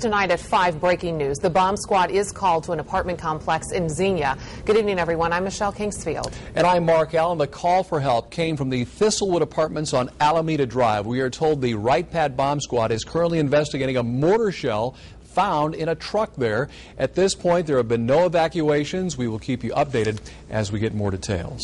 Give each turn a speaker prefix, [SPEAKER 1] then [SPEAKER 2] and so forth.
[SPEAKER 1] Tonight at 5, breaking news. The bomb squad is called to an apartment complex in Xenia. Good evening, everyone. I'm Michelle Kingsfield.
[SPEAKER 2] And I'm Mark Allen. The call for help came from the Thistlewood Apartments on Alameda Drive. We are told the Wright-Patt bomb squad is currently investigating a mortar shell found in a truck there. At this point, there have been no evacuations. We will keep you updated as we get more details.